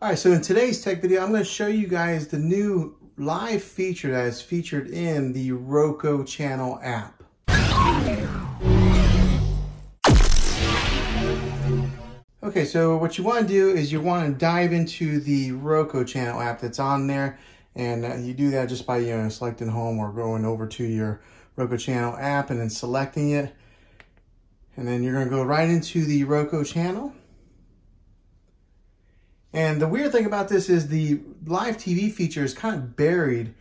All right, so in today's tech video, I'm going to show you guys the new live feature that is featured in the Roku channel app. Okay, so what you want to do is you want to dive into the Roku channel app that's on there. And uh, you do that just by you know, selecting home or going over to your Roku channel app and then selecting it. And then you're going to go right into the Roku channel. And the weird thing about this is the live TV feature is kind of buried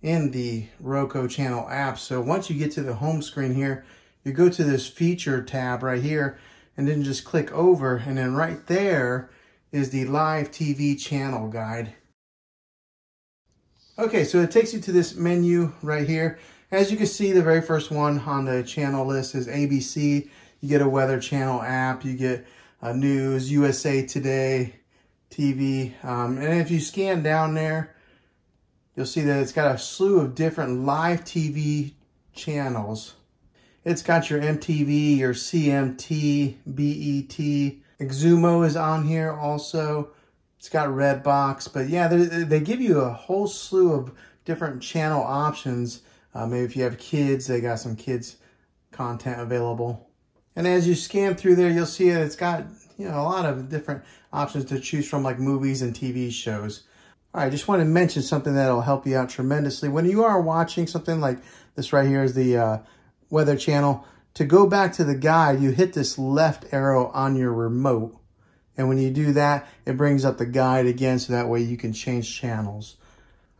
in the Roku channel app. So once you get to the home screen here, you go to this feature tab right here and then just click over and then right there is the live TV channel guide. Okay, so it takes you to this menu right here. As you can see, the very first one on the channel list is ABC. You get a weather channel app, you get uh, a news, USA Today, TV. Um, and if you scan down there, you'll see that it's got a slew of different live TV channels. It's got your MTV, your CMT, BET. Xumo is on here also. It's got Redbox. But yeah, they, they give you a whole slew of different channel options. Uh, maybe if you have kids, they got some kids content available. And as you scan through there, you'll see that it's got you know, a lot of different options to choose from like movies and TV shows. All right, I just want to mention something that'll help you out tremendously. When you are watching something like this right here is the uh, Weather Channel, to go back to the guide, you hit this left arrow on your remote. And when you do that, it brings up the guide again, so that way you can change channels.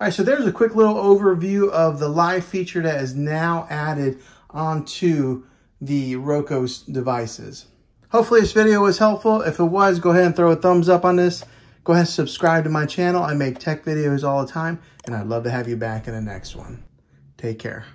All right, so there's a quick little overview of the live feature that is now added onto the Roku devices. Hopefully this video was helpful. If it was, go ahead and throw a thumbs up on this. Go ahead and subscribe to my channel. I make tech videos all the time, and I'd love to have you back in the next one. Take care.